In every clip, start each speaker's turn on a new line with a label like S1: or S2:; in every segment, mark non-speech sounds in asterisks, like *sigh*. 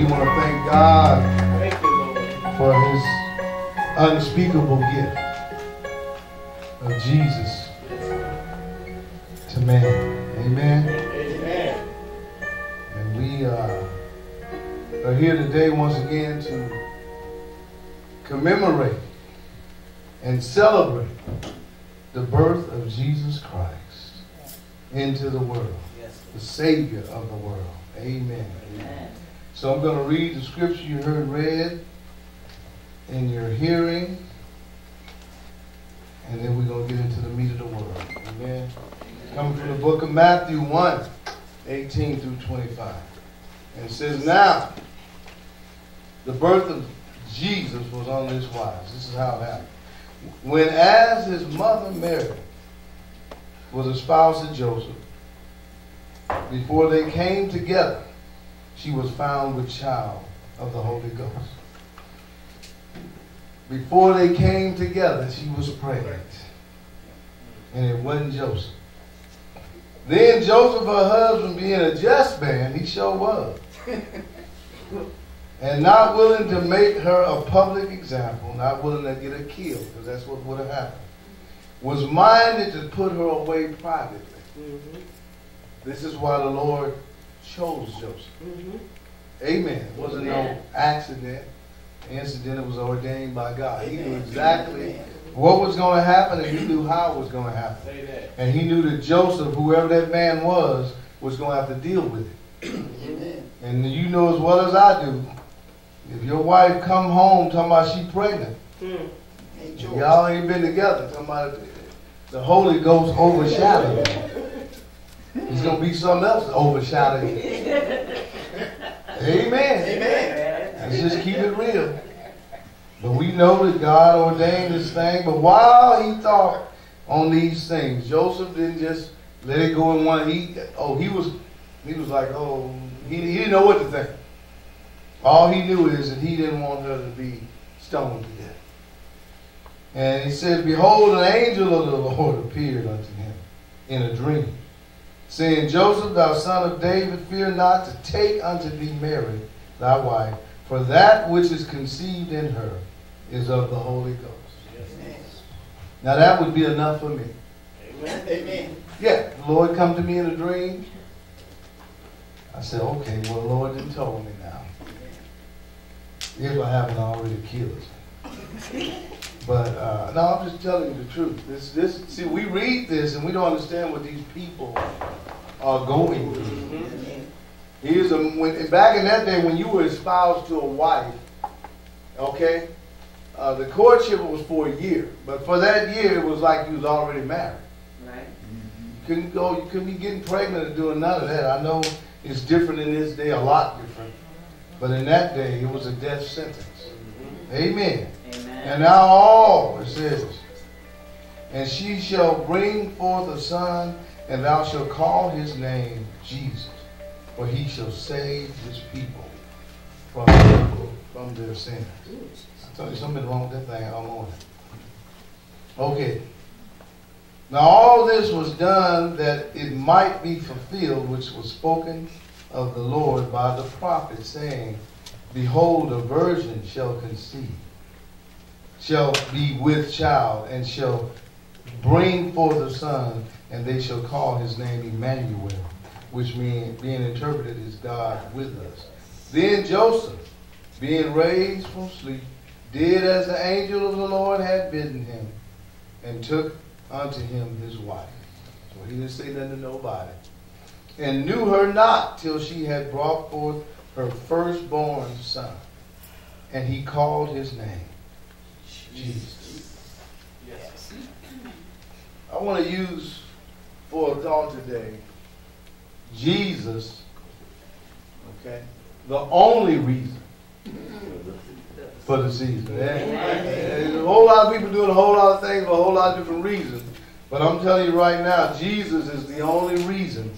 S1: we want to thank God for his unspeakable gift of Jesus to man. Amen.
S2: Amen.
S1: And we uh, are here today once again to commemorate and celebrate the birth of Jesus Christ into the world, the Savior of the world. Amen.
S3: Amen.
S1: So I'm going to read the scripture you heard read in your hearing, and then we're going to get into the meat of the word. Amen. Coming from the book of Matthew 1, 18 through 25. And it says, Now, the birth of Jesus was on this wise. This is how it happened. When as his mother Mary was espoused to Joseph, before they came together, she was found with child of the Holy Ghost. Before they came together, she was pregnant. And it wasn't Joseph. Then Joseph, her husband, being a just man, he sure was. and not willing to make her a public example, not willing to get her killed, because that's what would have happened, was minded to put her away privately. Mm-hmm. This is why the Lord chose Joseph. Mm-hmm. Amen. It wasn't no
S3: Amen.
S1: accident, incident. It was ordained by God. He knew exactly what was going to happen, and he knew how it was going to happen.
S2: Say.
S1: And he knew that Joseph, whoever that man was, was going to have to deal with it. Amen. And you know as well as I do, if your wife come home talking about she pregnant, hmm. and y'all ain't been together, talking about the Holy Ghost overshadowed *laughs* It's going to be something else to overshadow you. Amen.
S3: Amen.
S1: Let's just keep it real. But we know that God ordained this thing. But while he thought on these things, Joseph didn't just let it go in one. He oh he was he was like oh he, he didn't know what to think. All he knew is that he didn't want her to be stoned to death. And he said, Behold, an angel of the Lord appeared unto him in a dream, saying, Joseph, thou son of David, fear not to take unto thee Mary, thy wife, for that which is conceived in her is of the Holy Ghost. Now that would be enough for me.
S2: Amen.
S3: Amen.
S1: Yeah, the Lord come to me in a dream. I said, okay, well, the Lord didn't tell me now. If I haven't already killed. But uh, no, I'm just telling you the truth. This, this, see, we read this and we don't understand what these people are going through. Here's a when back in that day when you were espoused to a wife, okay, uh, the courtship was for a year, but for that year it was like you was already married.
S3: Right.
S1: You couldn't go, you couldn't be getting pregnant and doing none of that. I know it's different in this day, a lot different, but in that day it was a death sentence. Amen.
S3: Amen.
S1: And now all, it says, and she shall bring forth a son, and thou shalt call his name Jesus, for he shall save his people from, from their sins. I told you something wrong with that thing all morning. Okay. Now all this was done that it might be fulfilled, which was spoken of the Lord by the prophet, saying, Behold, a virgin shall conceive shall be with child and shall bring forth a son, and they shall call his name Emmanuel, which mean, being interpreted is God with us. Then Joseph, being raised from sleep, did as the angel of the Lord had bidden him, and took unto him his wife. So he didn't say nothing to nobody. And knew her not till she had brought forth her firstborn son. And he called his name Jesus.
S2: Yes.
S1: I want to use for a thought today Jesus, okay, the only reason for the season. Yeah? There's a whole lot of people doing a whole lot of things for a whole lot of different reasons. But I'm telling you right now, Jesus is the only reason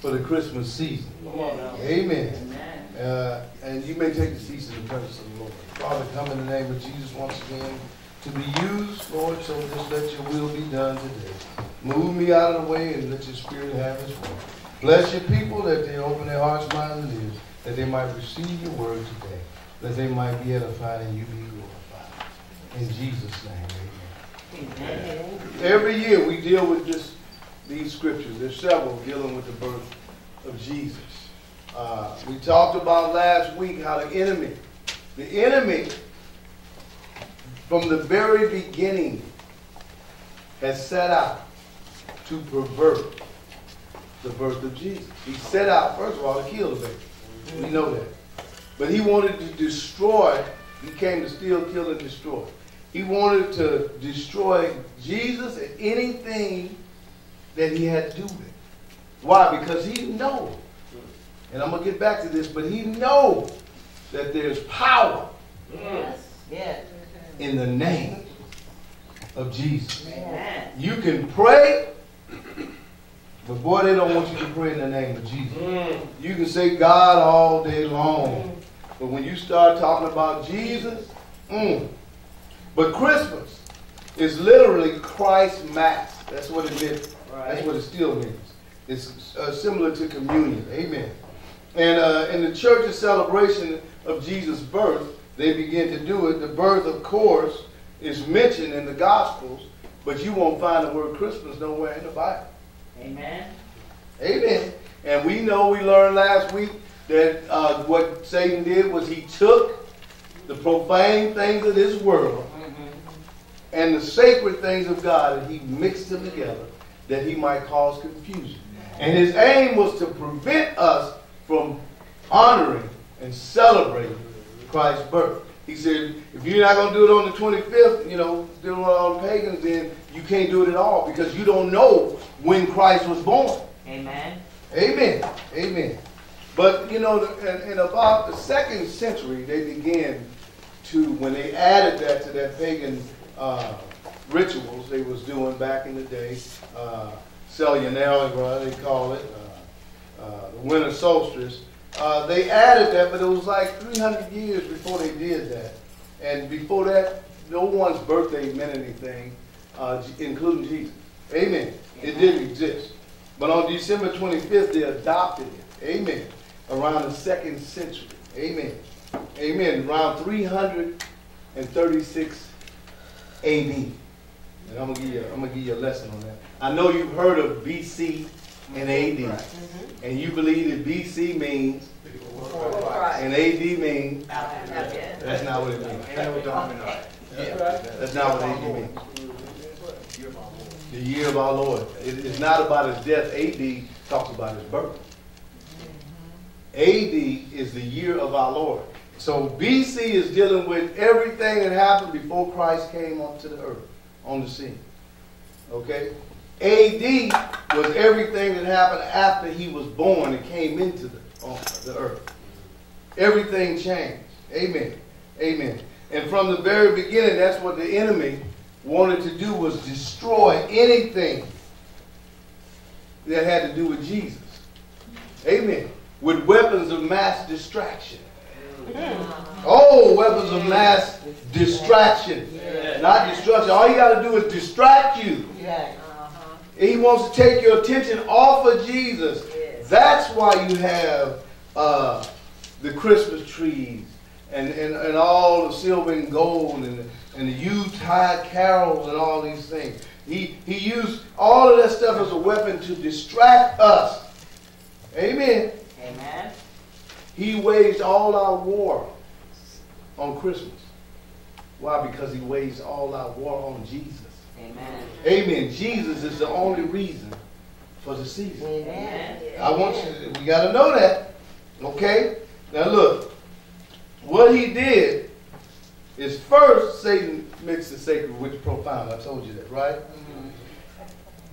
S1: for the Christmas season.
S2: Come on now.
S1: Amen.
S3: Amen.
S1: Uh, and you may take the season in the presence of the Lord. Father, come in the name of Jesus once again to be used, Lord, so just let your will be done today. Move me out of the way and let your spirit have his way. Bless your people that they open their hearts, minds, and ears that they might receive your word today, that they might be edified and you be glorified. In Jesus' name, amen.
S3: Amen.
S1: Every year we deal with this, these scriptures. There's several dealing with the birth of Jesus. Uh, we talked about last week how the enemy, the enemy, from the very beginning, has set out to pervert the birth of Jesus. He set out, first of all, to kill the baby. We know that. But he wanted to destroy, he came to steal, kill, and destroy. He wanted to destroy Jesus and anything that he had to do with. Why? Because he knows, and I'm going to get back to this, but he knows that there's power
S3: Yes. Yes.
S1: in the name of Jesus.
S3: Amen.
S1: You can pray, but boy, they don't want you to pray in the name of Jesus.
S2: Mm.
S1: You can say God all day long, but when you start talking about Jesus, mm. but Christmas is literally Christ's Mass. That's what it means. That's what it still means. It's uh, similar to communion. Amen. And uh, in the church's celebration of Jesus' birth, they begin to do it. The birth, of course, is mentioned in the Gospels, but you won't find the word Christmas nowhere in the Bible.
S3: Amen.
S1: Amen. And we know we learned last week that uh, what Satan did was he took the profane things of this world and the sacred things of God and he mixed them together that he might cause confusion. And his aim was to prevent us from honoring and celebrate Christ's birth. He said, if you're not going to do it on the 25th, you know, do it on the pagans, then you can't do it at all because you don't know when Christ was born.
S3: Amen.
S1: Amen. Amen. But you know, in, in about the second century, they began to when they added that to their pagan uh, rituals they was doing back in the day. Uh, they call it, uh, uh, the winter solstice. Uh, they added that, but it was like 300 years before they did that. And before that, no one's birthday meant anything, uh, including Jesus. Amen. It didn't exist. But on December 25th, they adopted it. Amen. Around the second century. Amen. Amen. Around 336 AD. And I'm gonna give you, I'm gonna give you a lesson on that. I know you've heard of BC and AD, and you believe that BC means
S3: Before Christ.
S1: and AD means
S3: Yes.
S1: that's not what it means. That's not what AD means. The year of our Lord. It is not about his death. AD talks about his birth. AD is the year of our Lord. So BC is dealing with everything that happened before Christ came onto the earth, on the scene. Okay? AD was everything that happened after he was born and came into the, on the earth. Everything changed. Amen. Amen. And from the very beginning, that's what the enemy wanted to do was destroy anything that had to do with Jesus. Amen. With weapons of mass distraction. Mm-hmm. Oh, weapons of mass distraction. Not destruction. All you got to do is distract you. He wants to take your attention off of Jesus.
S3: Yes.
S1: That's why you have uh, the Christmas trees and, and, and all the silver and gold and, and the Yuletide carols and all these things. He, he used all of that stuff as a weapon to distract us. Amen.
S3: Amen.
S1: He waged all our war on Christmas. Why? Because he waged all our war on Jesus.
S3: Amen.
S1: Amen. Jesus is the only reason for the season.
S3: Amen.
S1: I want you, To, we got to know that. Okay? Now look, what he did is first Satan mixed the sacred with the profound. I told you that, right? Mm-hmm.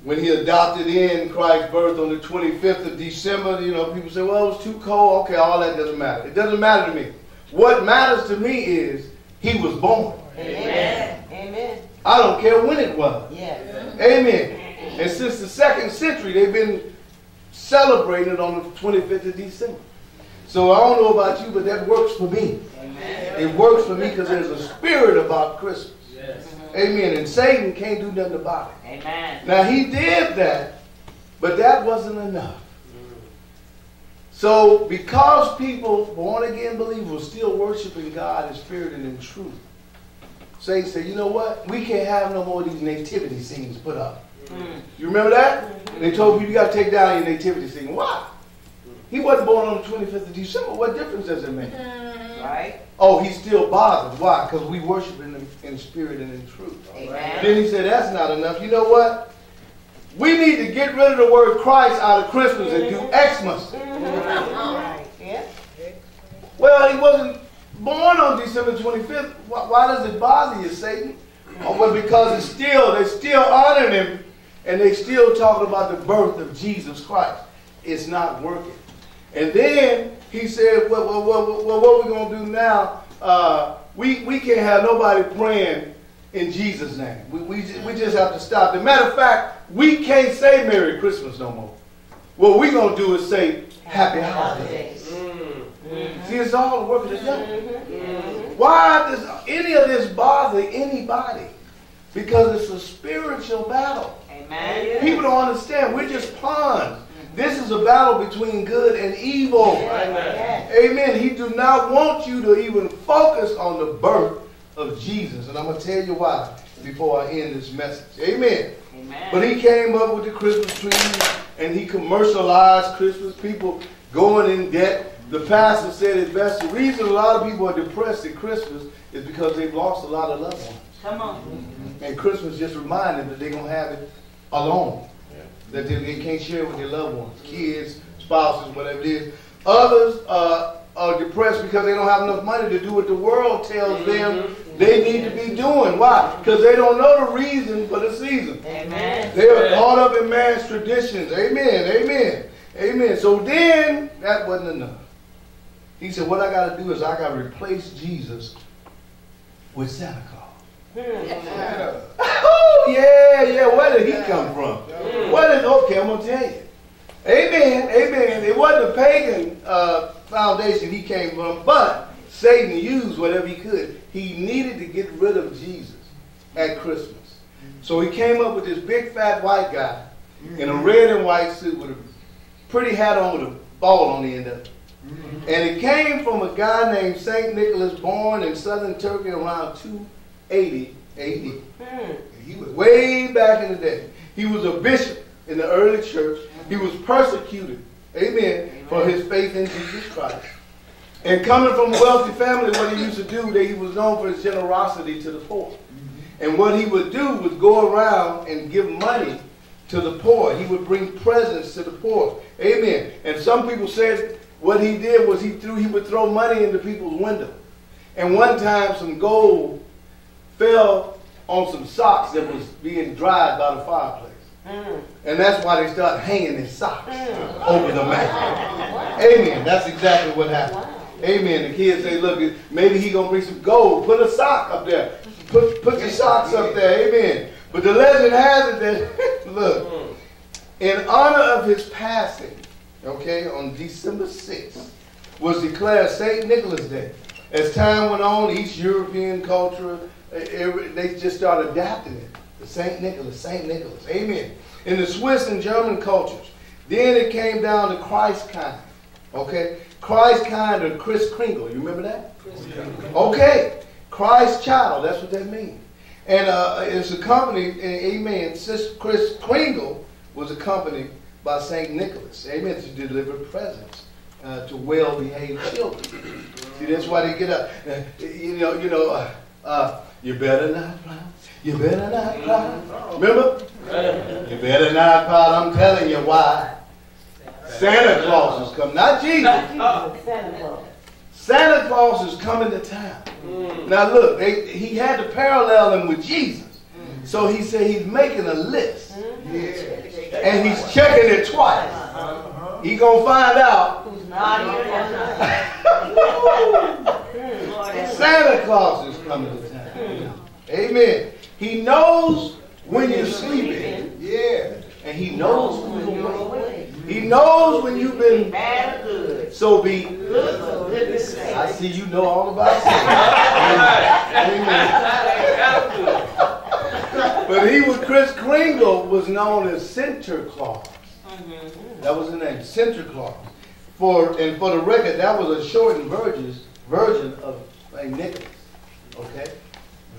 S1: When he adopted in Christ's birth on the 25th of December, you know, people say, well, it was too cold. Okay, all that doesn't matter. It doesn't matter to me. What matters to me is he was born.
S3: Amen. Amen.
S1: I don't care when it was.
S3: Yes.
S1: Amen. And since the second century, they've been celebrating it on the 25th of December. So I don't know about you, but that works for me.
S3: Amen.
S1: It works for me because there's a spirit about Christmas.
S2: Yes.
S1: Amen. And Satan can't do nothing about it.
S3: Amen.
S1: Now he did that, but that wasn't enough. So because people, born again believers, were still worshiping God in spirit and in truth, Satan said, you know what? We can't have no more of these nativity scenes put up.
S3: Mm.
S1: You remember that? They told people you got to take down your nativity scene. Why? He wasn't born on the 25th of December. What difference does it make?
S3: Right?
S1: Oh, he's still bothered. Why? Because we worship in, in spirit and in truth.
S3: Amen.
S1: Then he said, that's not enough. You know what? We need to get rid of the word Christ out of Christmas and do Xmas.
S3: Right. Yeah.
S1: Well, he wasn't born on December 25th. Why, why does it bother you, Satan? Oh, well, because it's still, they still honoring him and they still talking about the birth of Jesus Christ. It's not working. And then he said, well, well, well, well what are we going to do now? Uh, we, we can't have nobody praying in Jesus' name. We, we, we just have to stop. As a matter of fact, we can't say Merry Christmas no more. What we're going to do is say Happy Holidays.
S2: Mm. Mm-hmm.
S1: See, it's all the work of the devil. Mm-hmm. Why does any of this bother anybody? Because it's a spiritual battle.
S3: Amen.
S1: People don't understand. We're just pawns. This is a battle between good and evil.
S2: Amen.
S1: Amen. He do not want you to even focus on the birth of Jesus. And I'm going to tell you why before I end this message. Amen.
S3: Amen.
S1: But he came up with the Christmas tree and he commercialized Christmas. People going in debt. The pastor said it best. The reason a lot of people are depressed at Christmas is because they've lost a lot of loved ones.
S3: Come on.
S1: And Christmas just reminds them that they're going to have it alone. That they, they can't share with their loved ones, kids, spouses, whatever it is. Others uh, are depressed because they don't have enough money to do what the world tells them they need to be doing. Why? Because they don't know the reason for the season.
S3: Amen.
S1: They are caught up in man's traditions. Amen. Amen. Amen. So then, that wasn't enough. He said, What I got to do is I got to replace Jesus with Santa Claus. Hmm. *laughs* Oh, yeah, yeah. Where did he come from? Hmm. Where did, okay, I'm going to tell you. Amen. Amen. It wasn't a pagan uh, foundation he came from, but Satan used whatever he could. He needed to get rid of Jesus at Christmas. So he came up with this big fat white guy in a hmm. red and white suit with a pretty hat on with a ball on the end of it. And it came from a guy named St. Nicholas born in southern Turkey around 280 AD. Hmm. He was way back in the day. He was a bishop in the early church. He was persecuted, amen, for his faith in Jesus Christ. And coming from a wealthy family, what he used to do, that he was known for his generosity to the poor. And what he would do was go around and give money to the poor. He would bring presents to the poor. Amen. And some people said what he did was he threw he would throw money into people's window. And one time some gold fell on some socks that was being dried by the fireplace. Mm. And that's why they started hanging their socks mm. over the mat. Amen. That's exactly what happened. Amen. The kids say, look, maybe he gonna bring some gold. Put a sock up there. Put put your socks up there. Amen. But the legend has it that look, in honor of his passing, okay, on December 6th, was declared St. Nicholas Day. As time went on, each European culture, they just started adapting it. The St. Nicholas, St. Nicholas. Amen. In the Swiss and German cultures, then it came down to Christ kind. Okay? Christ kind or Chris Kringle. You remember that? Okay. Christ child. That's what that means. And uh, it's accompanied, eh, amen, Chris Kringle was accompanied by St. Nicholas, amen, to deliver presents uh, to well-behaved children. See, that's why they get up. Uh, you know, you know, uh, uh, you better not cry. You better not cry. Remember? You better not cry. I'm telling you why. Santa Claus is coming. Not Jesus.
S3: Santa Claus.
S1: Santa Claus is coming to town. Now look, they, he had to parallel him with Jesus. So he said he's making a list. And he's checking it twice. He gonna find out
S3: Who's naughty or not? Lord, that's
S1: Santa Claus is coming to town. Amen. He knows when you're sleeping. Yeah. And he knows when you're awake. He knows when you've been
S3: bad or good.
S1: so be
S3: Good for goodness sake.
S1: I see you know all about Santa. *laughs* Amen. But he was Chris Kringle was known as Sinterklaas. Mm-hmm. That was his name, Sinterklaas. for and for the record, that was a shortened version version of Saint Nicholas. Okay,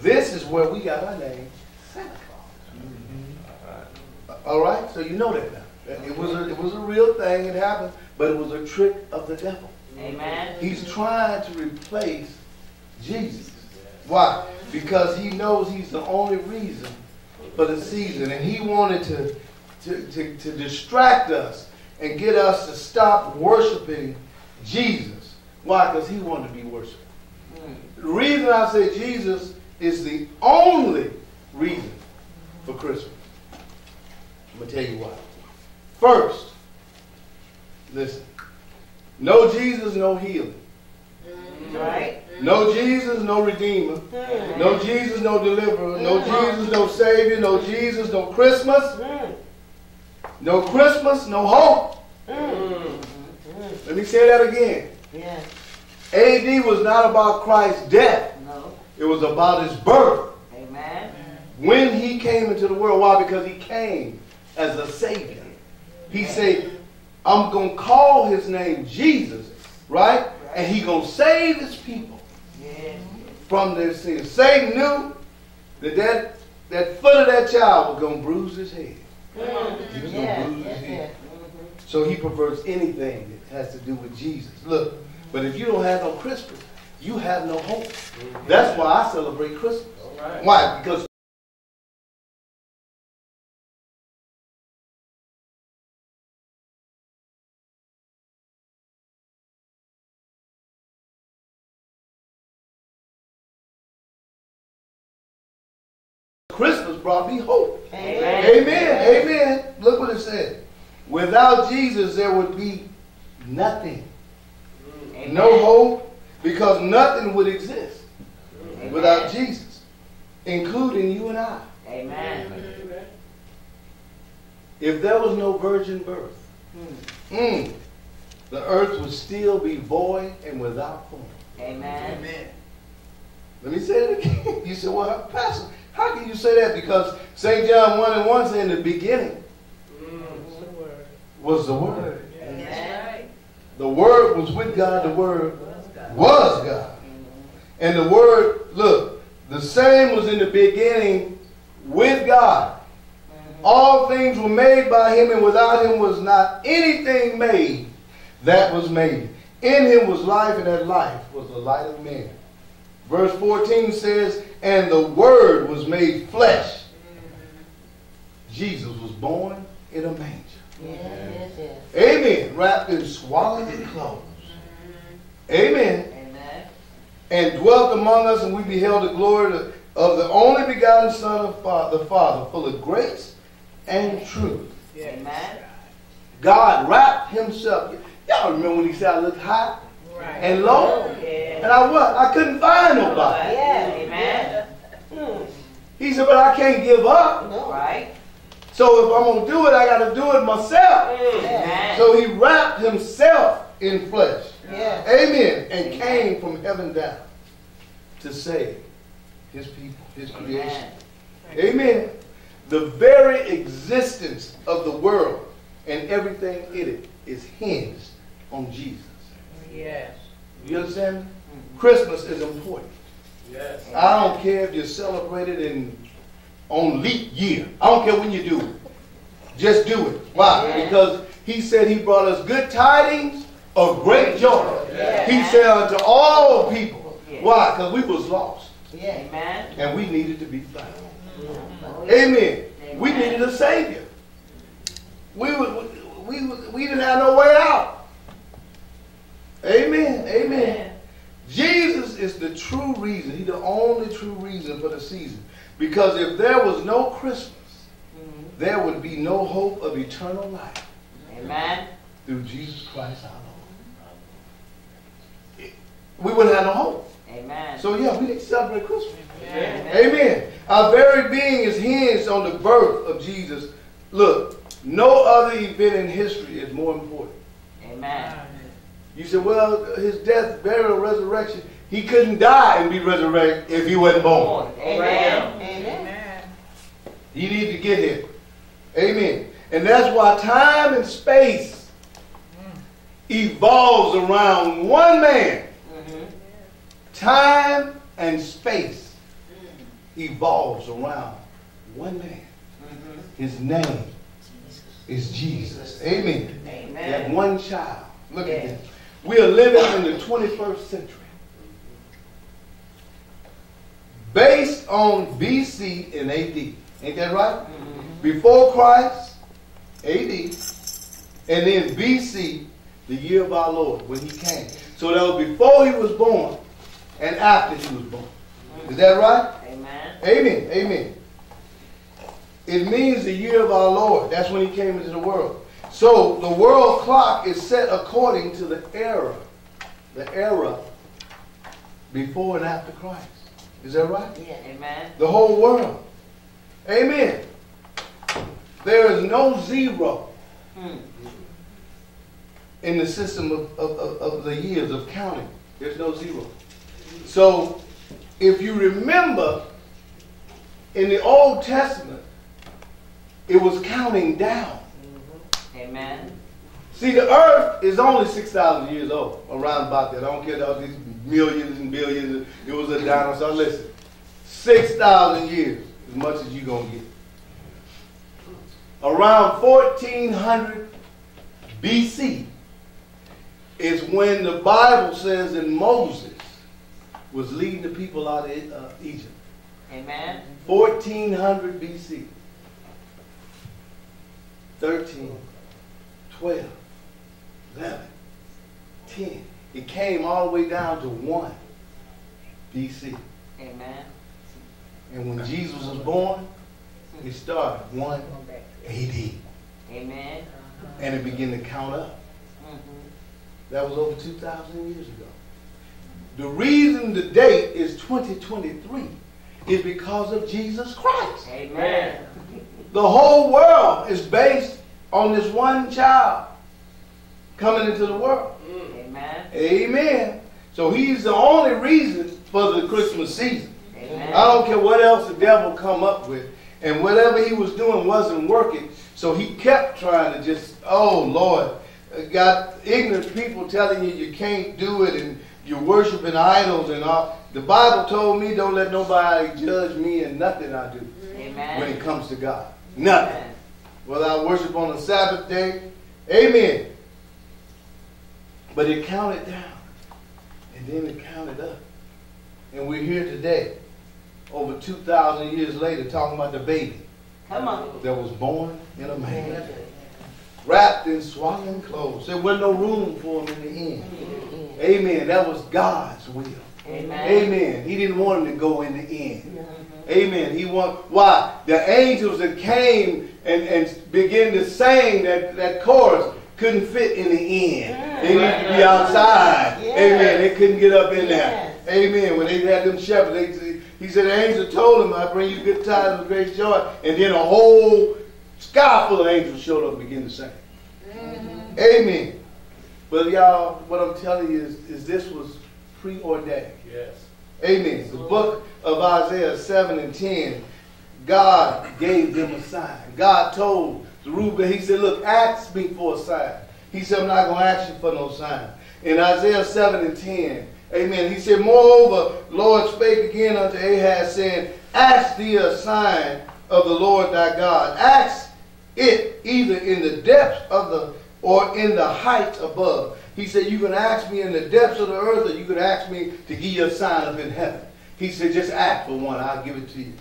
S1: this is where we got our name, Santa Claus. Mm-hmm. All right, so you know that now. It was a, it was a real thing. It happened, but it was a trick of the devil.
S3: Amen.
S1: He's trying to replace Jesus. Why? Because he knows he's the only reason for the season, and he wanted to to, to, to distract us and get us to stop worshiping Jesus. Why? Because he wanted to be worshipped. The reason I say Jesus is the only reason for Christmas. I'm going to tell you why. First, listen. No Jesus, no healing.
S3: Right?
S1: No Jesus, no Redeemer. No Jesus, no Deliverer. No Jesus, no Savior. No Jesus, no Christmas.
S3: Mm.
S1: No Christmas, no hope.
S3: Mm.
S1: Let me say that again. AD was not about Christ's death.
S3: No.
S1: It was about his birth.
S3: Amen.
S1: When he came into the world. Why? Because he came as a Savior. He said, I'm going to call his name Jesus, right? And he going to save his people. From their sins. Satan knew that that, that foot of that child was going to bruise his head.
S3: Mm.
S1: He was gonna bruise his head. So he perverts anything that has to do with Jesus. Look, but if you don't have no Christmas, you have no hope. That's why I celebrate Christmas. Why? Because brought me hope.
S3: Amen.
S1: Amen. Amen. Look what it said. Without Jesus, there would be nothing.
S3: Amen.
S1: No hope, because nothing would exist
S3: Amen.
S1: without Jesus, including you and I.
S3: Amen.
S1: If there was no virgin birth,
S3: Mm.
S1: mm, the earth would still be void and without form.
S3: Amen. Amen.
S1: Let me say it again. *laughs* You said, well, Pastor, how can you say that? Because St. John 1 and 1 said in the beginning was the Word. The Word was with God, the Word was God. And the Word, look, the same was in the beginning with God. All things were made by him, and without him was not anything made that was made. In him was life, and that life was the light of men. Verse 14 says, And the Word was made flesh. Jesus was born in a manger.
S3: Yes, yes, yes.
S1: Amen. Wrapped in swaddling clothes. Amen.
S3: Amen.
S1: And dwelt among us, and we beheld the glory of the only begotten Son of the Father, full of grace and truth.
S3: Amen.
S1: God wrapped himself. Y'all remember when he said, I looked high and low? And I what? I couldn't find nobody.
S3: Yeah. Amen. Mm.
S1: He said, but I can't give up.
S3: No. Right?
S1: So if I'm going to do it, I got to do it myself.
S3: Amen.
S1: So he wrapped himself in flesh.
S3: Yeah.
S1: Amen. And came from heaven down to save his people, his creation.
S3: Amen.
S1: Amen. The very existence of the world and everything in it is hinged on Jesus.
S2: Yes.
S1: You understand? me? Christmas is important.
S2: Yes.
S1: I don't care if you celebrate it in on leap year. I don't care when you do it. Just do it. Why?
S3: Yeah.
S1: Because he said he brought us good tidings of great joy.
S3: Yeah.
S1: He said unto all people.
S3: Yeah.
S1: Why? Because we was lost
S3: Yeah. Amen.
S1: and we needed to be found.
S3: Oh,
S1: Amen. We needed a savior. We was, we, was- we didn't have no way out. Amen. Amen. Jesus is the true reason. He's the only true reason for the season. Because if there was no Christmas,
S3: Mhm.
S1: there would be no hope of eternal life
S3: Amen.
S1: through Jesus Christ our Lord. We wouldn't have no hope.
S3: Amen.
S1: So yeah, we need to celebrate Christmas.
S3: Amen.
S1: Amen. Our very being is hinged on the birth of Jesus. Look, no other event in history is more important.
S3: Amen.
S1: You said, well, his death, burial, resurrection, he couldn't die and be resurrected if he wasn't born.
S3: Amen. Amen.
S2: Amen.
S1: He needed to get here. Amen. And that's why time and space evolves around one man.
S3: Mm-hmm.
S1: Time and space evolves around one man.
S3: Mm-hmm.
S1: His name is Jesus. Amen. That one child. Look at
S3: Yeah.
S1: this. We are living in the 21st century. Based on BC and AD. Ain't that right?
S3: Mm-hmm.
S1: Before Christ, AD, and then BC, the year of our Lord, when he came. So that was before he was born and after he was born. Is that right?
S3: Amen.
S1: Amen. Amen. It means the year of our Lord. That's when he came into the world. So the world clock is set according to the era, the era before and after Christ. Is that right?
S3: Yeah. Amen.
S1: The whole world. Amen. There is no zero
S3: Mm.
S1: in the system of, of, of, of the years of counting. There's no zero. So if you remember in the Old Testament, it was counting down.
S3: Amen.
S1: See, the earth is only 6,000 years old, around about that. I don't care about these millions and billions. It was a dinosaur. Listen, 6,000 years, as much as you're going to get. Around 1400 BC is when the Bible says that Moses was leading the people out of uh, Egypt.
S3: Amen.
S1: 1400 BC. 13, 12, 11, 10. It came all the way down to 1 BC.
S3: Amen.
S1: And when Jesus was born, it started 1 AD.
S3: Amen.
S1: And it began to count up.
S3: Mm-hmm.
S1: That was over 2,000 years ago. The reason the date is 2023 is because of Jesus Christ.
S3: Amen.
S1: The whole world is based on this one child coming into the world.
S3: Amen.
S1: Amen. So he's the only reason for the Christmas season.
S3: Amen.
S1: I don't care what else the devil come up with. And whatever he was doing wasn't working. So he kept trying to just, oh Lord, got ignorant people telling you you can't do it and you're worshiping idols and all. The Bible told me don't let nobody judge me in nothing I do when it comes to God. Nothing.
S3: Amen.
S1: Whether I worship on the Sabbath day, amen. But it counted down. And then it counted up. And we're here today, over 2,000 years later, talking about the baby
S3: Come on.
S1: that was born in a manger, wrapped in swaddling clothes. There wasn't no room for him in the inn. Amen. That was God's will.
S3: Amen.
S1: Amen. He didn't want him to go in the inn. Amen. He want why? The angels that came and, and began to sing that, that chorus couldn't fit in the inn. Mm. They needed to be outside.
S3: Yes.
S1: Amen. They couldn't get up in there.
S3: Yes.
S1: Amen. When they had them shepherds, they, he said the angel told him, I bring you good tidings of great joy. And then a whole sky full of angels showed up and began to sing. Mm-hmm. Amen. But y'all, what I'm telling you is, is this was preordained.
S2: Yes.
S1: Amen. The book of Isaiah 7 and 10, God gave them a sign. God told Zerubbabel, he said, look, ask me for a sign. He said, I'm not going to ask you for no sign. In Isaiah 7 and 10, amen, he said, moreover, Lord spake again unto Ahaz, saying, ask thee a sign of the Lord thy God. Ask it either in the depths of the or in the heights above. He said, You can ask me in the depths of the earth, or you can ask me to give you a sign up in heaven. He said, Just ask for one, I'll give it to you.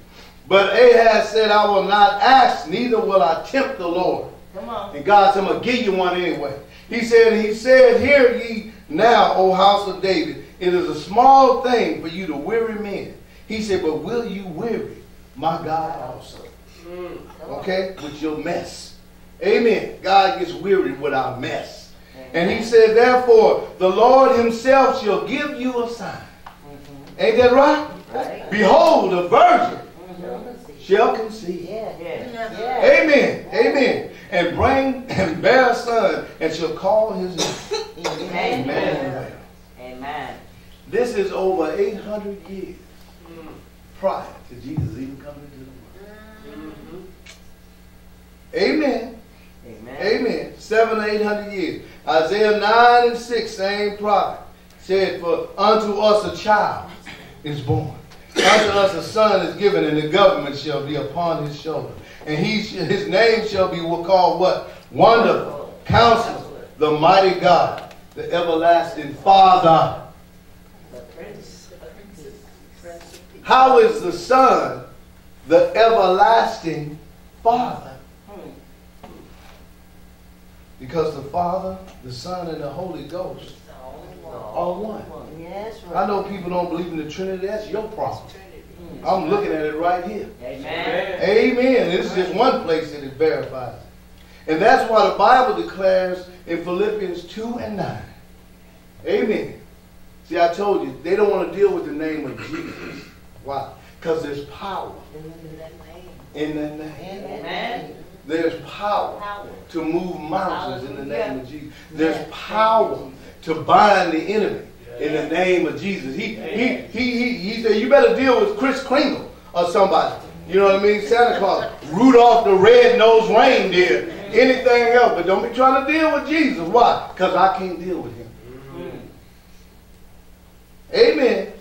S1: But Ahaz said, I will not ask, neither will I tempt the Lord.
S3: Come on.
S1: And God said, I'm going to give you one anyway. He said, He said, Hear ye now, O house of David, it is a small thing for you to weary men. He said, But will you weary my God also? Mm, okay? With your mess. Amen. God gets weary with our mess. And he said, Therefore, the Lord himself shall give you a sign. Ain't that right?
S3: Right.
S1: Behold, a virgin shall conceive.
S3: Yeah. Yeah.
S1: Amen. Amen. And bring and bear a son and shall call his name.
S3: Amen.
S1: Emmanuel.
S3: Amen.
S1: This is over 800 years mm. prior to Jesus even coming into the world. Mm-hmm. Amen.
S3: Amen.
S1: Amen. Seven or eight hundred years. Isaiah 9 and 6, same prophet, said, For unto us a child is born. Unto us a son is given, and the government shall be upon his shoulder. And he, his name shall be called what? Wonderful, Counselor, the mighty God, the everlasting Father. How is the Son the everlasting Father? Because the Father, the Son, and the Holy Ghost are one.
S3: Yes, right.
S1: I know people don't believe in the Trinity. That's your problem. I'm looking at it right here.
S3: Amen.
S1: Amen. This is just one place that it verifies. And that's why the Bible declares in Philippians 2 and 9. Amen. See, I told you, they don't want to deal with the name of Jesus. Why? Because there's power in that name.
S3: Amen.
S1: There's power to move mountains in the name of Jesus. There's power to bind the enemy in the name of Jesus. He he he he, he said, you better deal with Chris Kringle or somebody. You know what I mean? Santa Claus, Rudolph the red-nosed reindeer, anything else, but don't be trying to deal with Jesus. Why? Because I can't deal with him. Mm-hmm. Amen.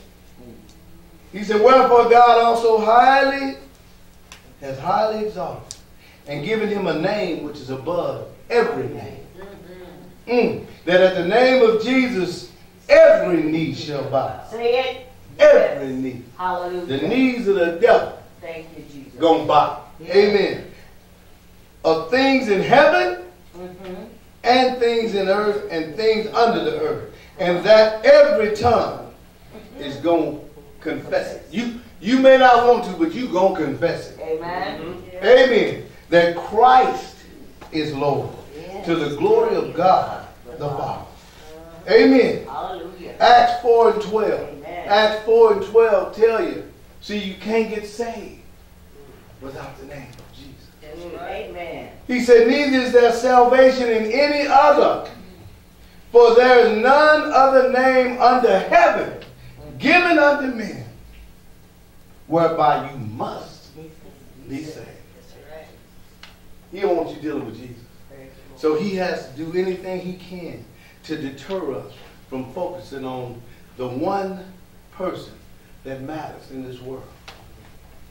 S1: He said, Wherefore God also highly has highly exalted and given him a name which is above every name. Mm. That at the name of Jesus, every knee shall bow.
S3: Say it.
S1: Every knee.
S3: Hallelujah.
S1: The knees of the devil
S3: Thank you, Jesus.
S1: gonna bow. Amen. Of things in heaven
S3: Mhm.
S1: and things in earth and things under the earth. And that every tongue is gonna confess it. You you may not want to, but you gonna confess it.
S3: Amen.
S1: Amen. That Christ is Lord to the glory of God the Father. Amen.
S3: Hallelujah.
S1: Acts 4 and 12.
S3: Amen.
S1: Acts 4 and 12 tell you, see, you can't get saved without the name of Jesus.
S3: Amen.
S1: He said, Neither is there salvation in any other, for there is none other name under heaven given unto men whereby you must be saved. He don't want you dealing with Jesus. So he has to do anything he can to deter us from focusing on the one person that matters in this world.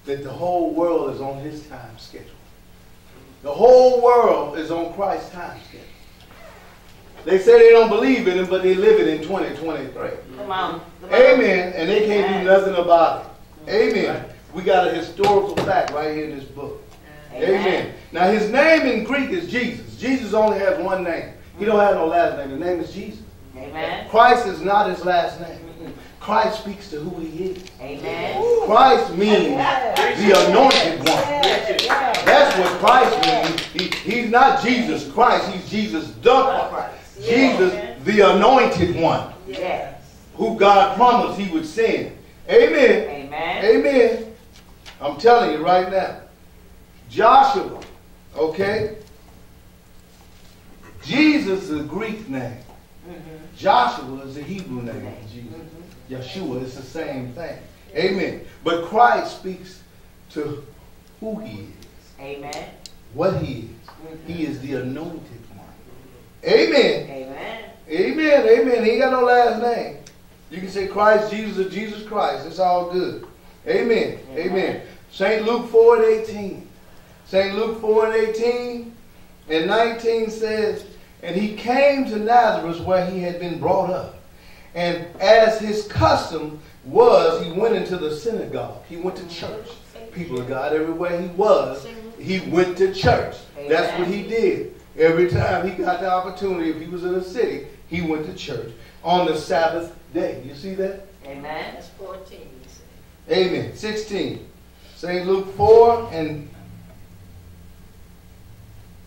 S1: That the whole world is on his time schedule. The whole world is on Christ's time schedule. They say they don't believe in him, but they live it in 2023.
S3: Come on. Come on.
S1: Amen. And they can't do nothing about it. Mm-hmm. Amen. We got a historical fact right here in this book. Amen. Now his name in Greek is Jesus. Jesus only has one name. He don't have no last name. The name is Jesus.
S3: Amen.
S1: Christ is not his last name. Christ speaks to who he is.
S3: Amen.
S1: Christ means the anointed one. That's what Christ means. He, he's not Jesus Christ. He's Jesus the Christ. Jesus the anointed one
S3: Yes.
S1: who God promised he would send. Amen.
S3: Amen.
S1: Amen. I'm telling you right now. Joshua, okay? Jesus is a Greek name. Mm-hmm. Joshua is a Hebrew name of Jesus. Mm-hmm. Yeshua is the same thing. Amen. But Christ speaks to who he is,
S3: Amen.
S1: what he is. Mm-hmm. He is the anointed one. Amen.
S3: Amen.
S1: Amen. Amen. He ain't got no last name. You can say Christ Jesus or Jesus Christ. It's all good. Amen. Amen. St. Luke 4 and 18. St. Luke 4 and 18 and 19 says, And he came to Nazareth where he had been brought up. And as his custom was, he went into the synagogue. He went to church. People of God, everywhere he was, he went to church. That's what he did. Every time he got the opportunity, if he was in a city, he went to church on the Sabbath day. You see that?
S3: Amen.
S2: That's 14.
S1: Amen. 16. St. Luke 4 and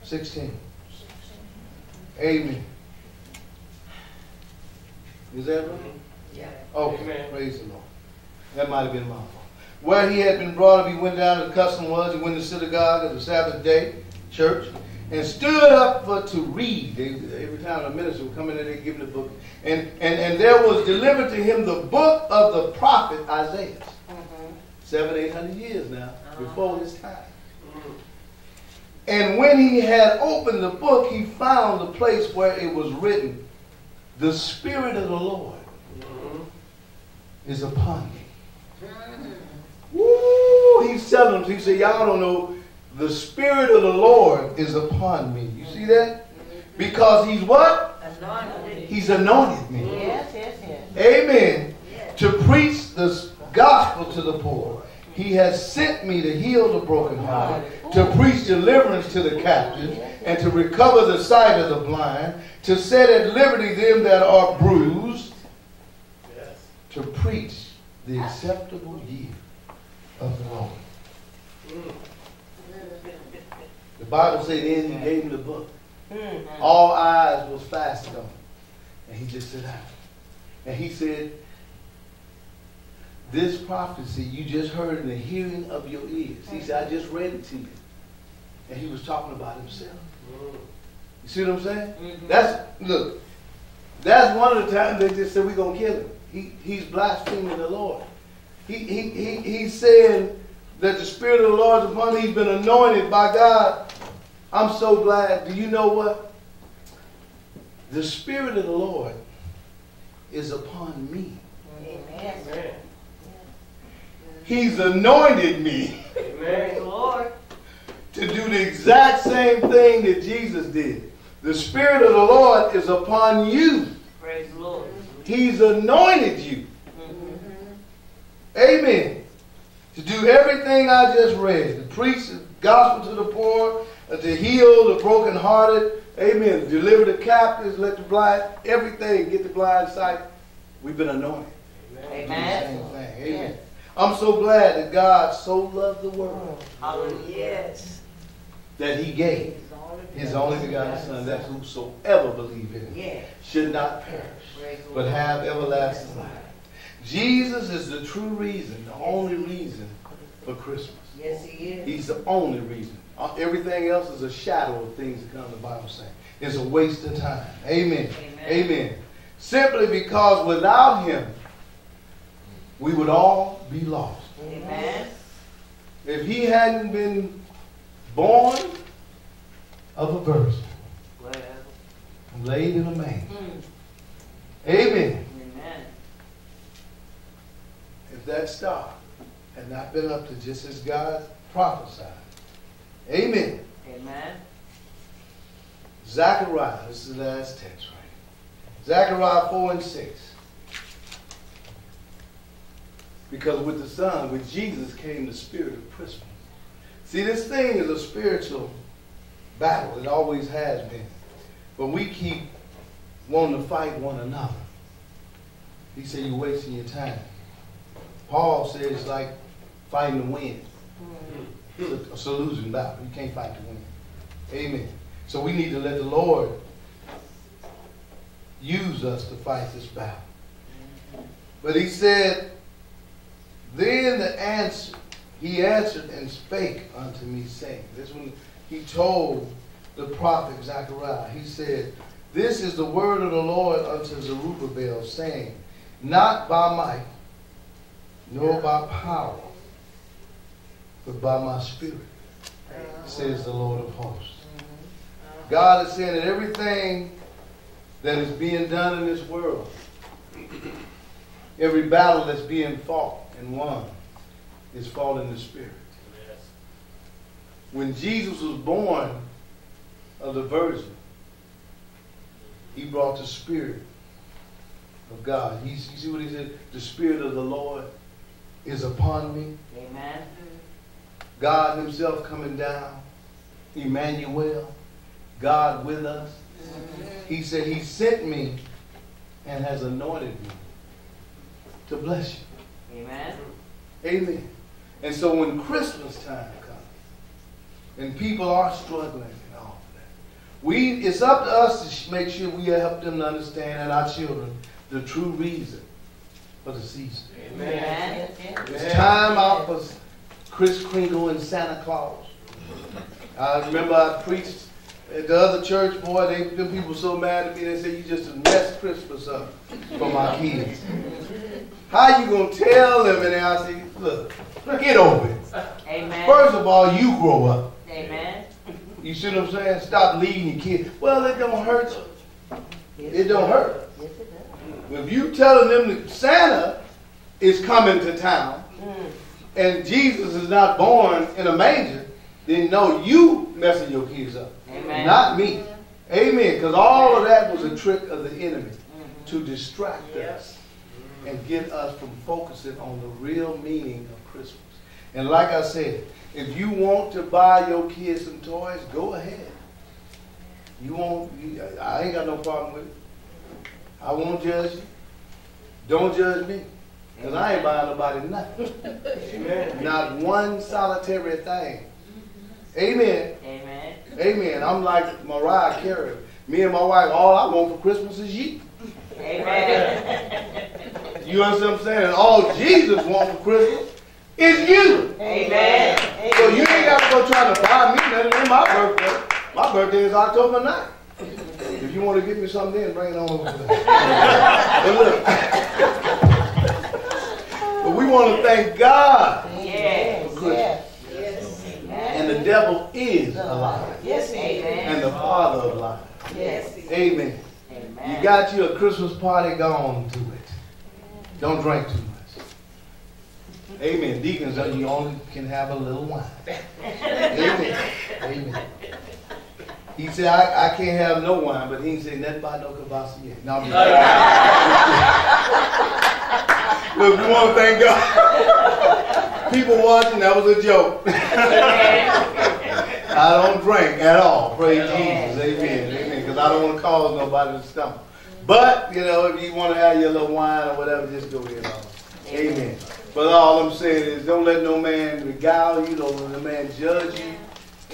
S1: 16. Amen. Is that right?
S2: Yeah.
S1: Okay,
S4: Amen.
S1: praise the Lord. That might have been my fault. Where he had been brought up, he went down to the custom was, he went to the synagogue of the Sabbath day, church, and stood up for to read. They, every time a minister would come in there, they give him the book. And, and, and there was delivered to him the book of the prophet Isaiah. Mm-hmm. Seven, eight hundred years now, before his time. Mm-hmm. And when he had opened the book, he found the place where it was written, The Spirit of the Lord mm-hmm. is upon me. Mm-hmm. Woo! He's telling them, he said, Y'all don't know, the Spirit of the Lord is upon me. You see that? Mm-hmm. Because he's what?
S2: Anointed.
S1: He's anointed me.
S3: Yes, yes, yes.
S1: Amen. To preach the gospel to the poor. He has sent me to heal the brokenhearted, to preach deliverance to the captives, and to recover the sight of the blind, to set at liberty them that are bruised, to preach the acceptable year of the Lord. The Bible said, then he gave him the book.
S3: Mm.
S1: All eyes was fastened on him. And he just said. And he said, This prophecy you just heard in the hearing of your ears. He said, I just read it to you. And he was talking about himself. You see what I'm saying?
S3: Mhm.
S1: That's look, that's one of the times they just said we're gonna kill him. He he's blaspheming the Lord. He he he he's saying that the Spirit of the Lord is upon him. He's been anointed by God. I'm so glad. Do you know what? The Spirit of the Lord is upon me.
S2: Amen.
S1: He's anointed me
S3: Praise
S1: to do the exact same thing that Jesus did. The Spirit of the Lord is upon you.
S3: Praise the Lord.
S1: He's anointed you.
S3: Mhm.
S1: Amen. To do everything I just read. To preach the gospel to the poor, uh, to heal the brokenhearted. Amen. To deliver the captives, let the blind, everything, get the blind sight. We've been anointed. to do the
S3: Amen.
S1: Same thing. Amen. I'm so glad that God so loved the world
S3: Hallelujah.
S2: Yes.
S1: that he gave his only begotten Son, that whosoever believe in him
S2: Yeah.
S1: should not perish, but have everlasting life. Jesus is the true reason, the only reason for Christmas.
S2: Yes, he is.
S1: He's the only reason. Uh, Everything else is a shadow of things to come, the Bible says. It's a waste of time. Amen.
S3: Amen.
S1: Amen. Simply because without him, we would all be lost.
S3: Amen.
S1: If he hadn't been born of a virgin,
S3: Well,
S1: laid in a manger.
S3: mm.
S1: Amen.
S3: Amen.
S1: If that star had not been up to just as God prophesied. Amen.
S3: Amen.
S1: Zechariah, this is the last text, right? Zechariah 4 and 6. Because with the Son, with Jesus came the spirit of Christmas. See, this thing is a spiritual battle. It always has been. But we keep wanting to fight one another. He said, You're wasting your time. Paul says, it's like fighting the wind. It's a losing battle. You can't fight the wind. Amen. So we need to let the Lord use us to fight this battle. But he said, Then the answer, he answered and spake unto me, saying, This when he told the prophet Zechariah, he said, This is the word of the Lord unto Zerubbabel, saying, Not by might, nor by power, but by my spirit, says the Lord of hosts. God is saying that everything that is being done in this world, every battle that's being fought and won, is fought in the Spirit. When Jesus was born of the Virgin, he brought the Spirit of God. He, you see what he said? The Spirit of the Lord is upon me.
S3: Amen.
S1: God himself coming down. Emmanuel. God with us. He said he sent me and has anointed me to bless you.
S3: Amen.
S1: Amen. And so when Christmas time comes, and people are struggling and all of that, we it's up to us to make sure we help them to understand and our children the true reason for the season.
S3: Amen.
S1: It's time out for Kris Kringle and Santa Claus. I remember I preached at the other church, boy, they them people so mad at me, they said you just messed Christmas up for my kids. How you gonna tell them? And I say, look, get over it.
S3: Amen.
S1: First of all, you grow up.
S3: Amen.
S1: You see what I'm saying? Stop leading your kids. Well, it don't hurt. It don't hurt.
S2: Yes, it does.
S1: If you telling them that Santa is coming to town
S2: Mm.
S1: and Jesus is not born in a manger, then no, you messing your kids up.
S3: Amen.
S1: Not me. Amen. Because all of that was a trick of the enemy to distract
S3: Yes.
S1: us and get us from focusing on the real meaning of Christmas. And like I said, if you want to buy your kids some toys, go ahead. You won't. You, I ain't got no problem with it. I won't judge you. Don't judge me. Because I ain't buying nobody nothing. Not one solitary thing. Amen.
S3: Amen.
S1: Amen. I'm like Mariah Carey. Me and my wife, all I want for Christmas is you.
S3: Amen. *laughs*
S1: You understand what I'm saying? And all Jesus wants for Christmas is you.
S3: Amen.
S1: So you ain't got to go try to buy me nothing on my birthday. My birthday is October 9th. If you want to give me something then, bring it on over there. but look. but we want to thank God
S3: Yes.
S1: for Christmas.
S2: Yes.
S1: And the devil is alive.
S2: Yes, is.
S1: And the father of lies.
S2: Yes.
S1: Amen.
S3: Amen.
S1: You got you a Christmas party, go on to. Don't drink too much. Amen. Deacons, uh, you only can have a little wine. Amen. Amen. He said, I, I can't have no wine, but he ain't say nothing about no Courvoisier. No, I'm just *laughs* Look, we want to thank God. People watching, that was a joke. *laughs* I don't drink at all. Praise
S3: Amen.
S1: Jesus. Amen. Amen. Because I don't want to cause nobody to stumble. But, you know, if you want to have your little wine or whatever, just go ahead on. Amen. But all I'm saying is don't let no man beguile you, don't let no man judge you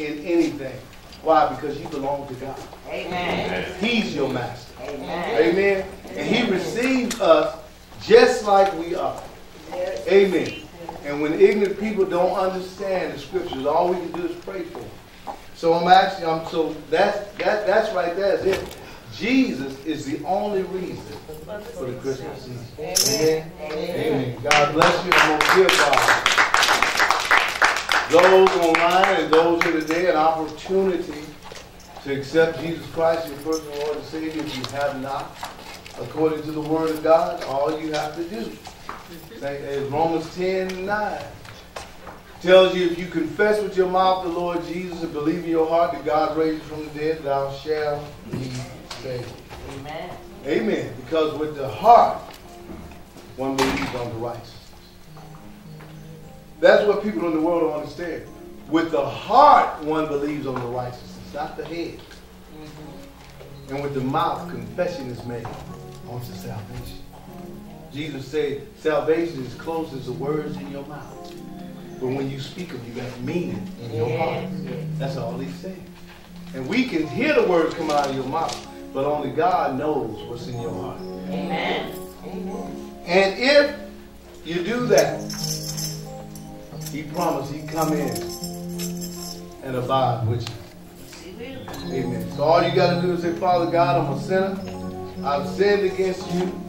S1: in anything. Why? Because you belong to God.
S3: Amen.
S1: He's your master.
S3: Amen.
S1: Amen. And he receives us just like we are. Amen. And when ignorant people don't understand the scriptures, all we can do is pray for them. So I'm actually, I'm so that's that that's right there is it. Jesus is the only reason for the Christmas season. Amen. Amen. God bless you. I'm gonna give God those online and those here today an opportunity to accept Jesus Christ as your personal Lord and Savior if you have not. According to the Word of God, all you have to do as Romans 10 9 tells you if you confess with your mouth the Lord Jesus and believe in your heart that God raised him from the dead, thou shalt be saved.
S3: Amen.
S1: Amen. Because with the heart, one believes on the righteousness. That's what people in the world don't understand. With the heart, one believes on the righteousness, not the head. And with the mouth, confession is made unto salvation. Jesus said, salvation is close as the words in your mouth. But when you speak them, you got meaning in your heart. That's all he's saying. And we can hear the words come out of your mouth, but only God knows what's in your heart.
S3: Amen. Amen.
S1: And if you do that, he promised he'd come in and abide with you. Amen. So all you got to do is say, Father God, I'm a sinner. I've sinned against you.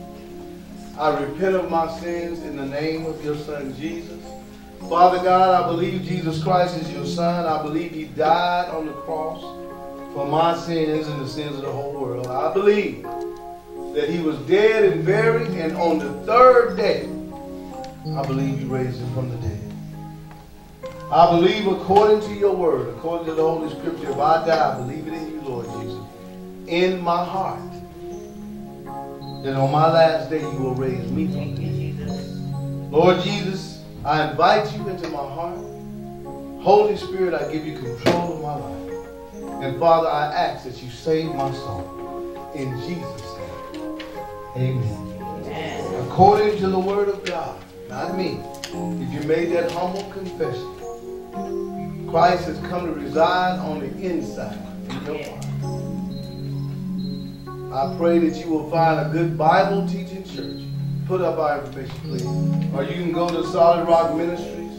S1: I repent of my sins in the name of your son Jesus. Father God, I believe Jesus Christ is your son. I believe he died on the cross for my sins and the sins of the whole world. I believe that he was dead and buried, and on the third day, I believe you raised him from the dead. I believe according to your word, according to the Holy Scripture, if I die, I believe it in you, Lord Jesus, in my heart, that on my last day you will raise me from the dead. Lord Jesus, I invite you into my heart. Holy Spirit, I give you control of my life. And Father, I ask that you save my soul. In Jesus' name. Amen. According to the word of God, not me. If you made that humble confession, Christ has come to reside on the inside in your heart. I pray that you will find a good Bible teaching church. Put up our information, please. Or you can go to Solid Rock Ministries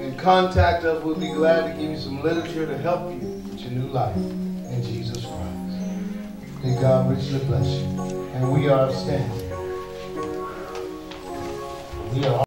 S1: and contact us. We'll be glad to give you some literature to help you new life in Jesus Christ. May God richly bless you. And we are standing. We are